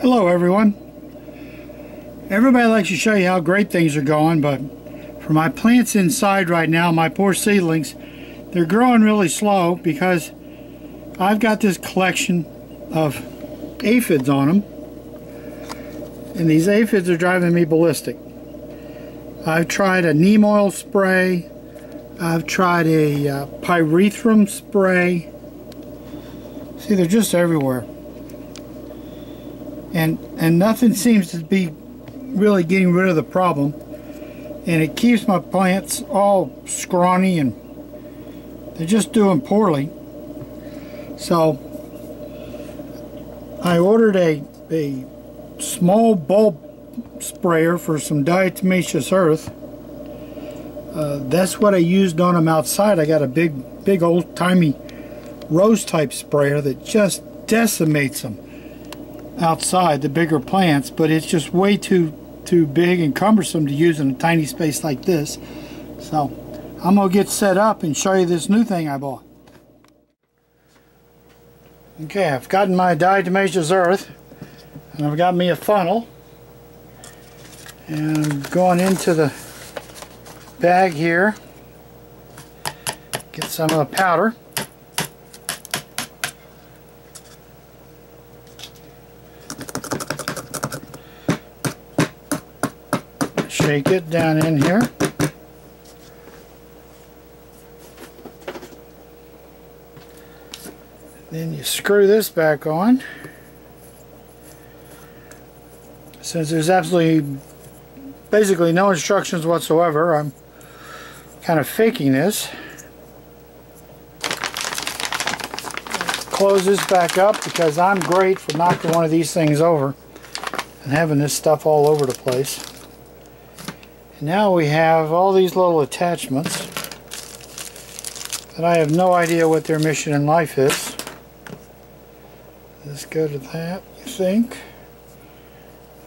Hello everyone. Everybody likes to show you how great things are going, but for my plants inside right now, my poor seedlings, they're growing really slow because I've got this collection of aphids on them. And these aphids are driving me ballistic. I've tried a neem oil spray. I've tried a uh, pyrethrum spray. See, they're just everywhere and and nothing seems to be really getting rid of the problem. And it keeps my plants all scrawny and they're just doing poorly. So I ordered a a small bulb sprayer for some diatomaceous earth. Uh, that's what I used on them outside. I got a big big old-timey rose type sprayer that just decimates them outside the bigger plants but it's just way too too big and cumbersome to use in a tiny space like this. So I'm gonna get set up and show you this new thing I bought. Okay I've gotten my diatomaceous earth and I've got me a funnel and going into the bag here. Get some of the powder shake it down in here. Then you screw this back on. Since there's absolutely basically no instructions whatsoever, I'm kind of faking this. Close this back up because I'm great for knocking one of these things over and having this stuff all over the place. Now we have all these little attachments that I have no idea what their mission in life is. Let's go to that, you think?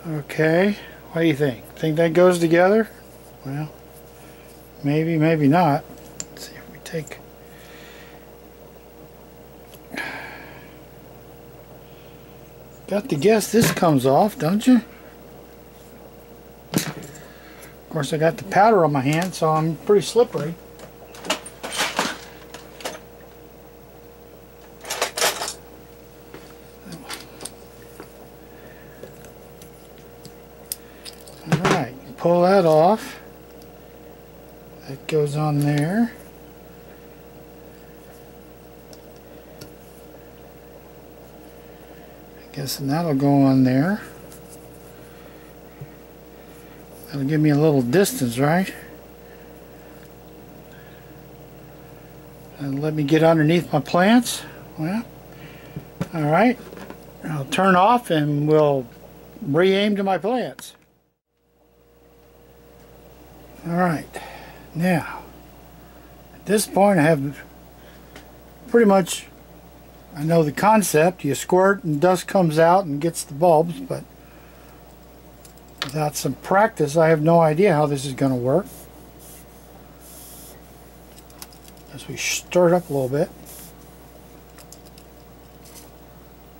Okay, what do you think? Think that goes together? Well, maybe, maybe not. Let's see if we take... Got to guess this comes off, don't you? Of course I got the powder on my hand so I'm pretty slippery. Alright, pull that off. That goes on there. I guess and that'll go on there. That'll give me a little distance, right? And let me get underneath my plants. Well, all right. I'll turn off and we'll re-aim to my plants. All right. Now, at this point I have pretty much, I know the concept. You squirt and dust comes out and gets the bulbs, but Without some practice, I have no idea how this is going to work. As we stir it up a little bit.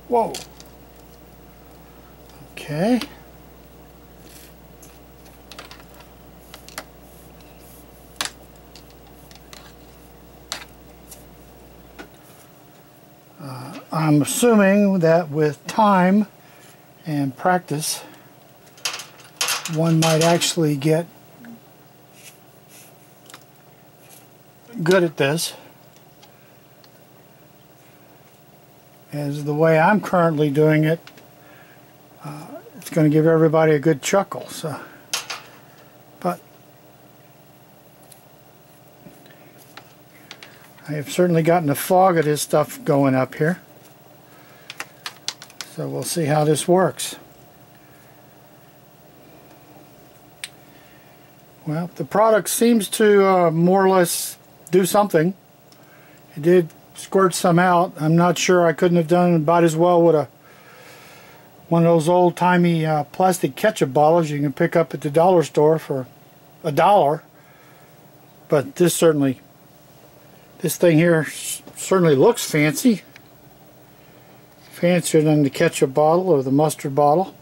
Whoa. Okay. Uh, I'm assuming that with time and practice one might actually get good at this. As the way I'm currently doing it uh, it's going to give everybody a good chuckle so. But I have certainly gotten a fog of this stuff going up here. So we'll see how this works Well, the product seems to uh, more or less do something. It did squirt some out. I'm not sure I couldn't have done about as well with a one of those old-timey uh, plastic ketchup bottles you can pick up at the dollar store for a dollar. But this certainly, this thing here certainly looks fancy. fancier than the ketchup bottle or the mustard bottle.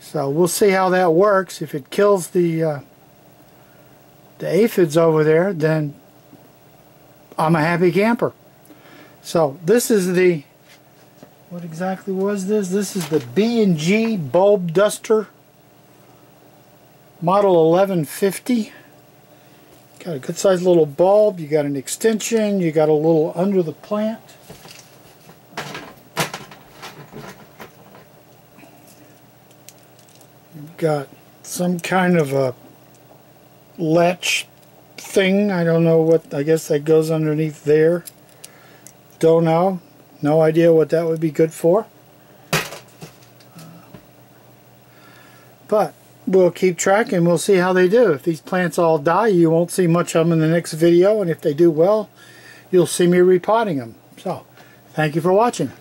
So we'll see how that works. If it kills the uh, the aphids over there, then I'm a happy camper. So this is the, what exactly was this? This is the B&G Bulb Duster Model 1150. Got a good sized little bulb, you got an extension, you got a little under the plant. You've got some kind of a latch thing. I don't know what, I guess that goes underneath there. Don't know. No idea what that would be good for. But we'll keep tracking. We'll see how they do. If these plants all die, you won't see much of them in the next video. And if they do well, you'll see me repotting them. So, thank you for watching.